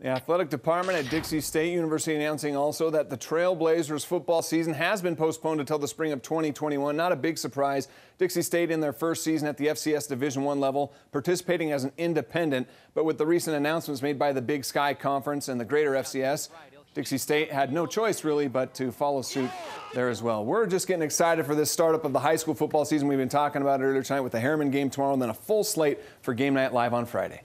The athletic department at Dixie State University announcing also that the Trailblazers football season has been postponed until the spring of 2021. Not a big surprise. Dixie State in their first season at the FCS Division One level, participating as an independent, but with the recent announcements made by the Big Sky Conference and the Greater FCS, Dixie State had no choice really but to follow suit there as well. We're just getting excited for this startup of the high school football season we've been talking about earlier tonight with the Herriman game tomorrow and then a full slate for game night live on Friday.